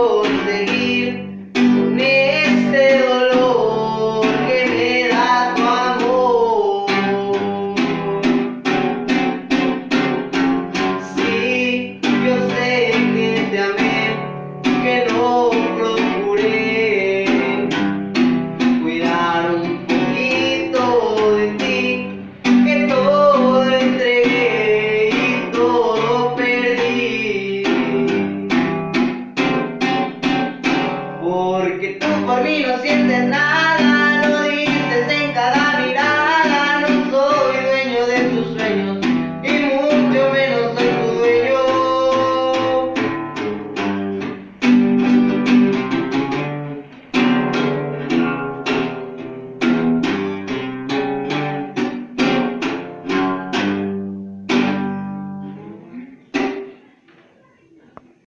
closing. porque tú por mí lo sientes.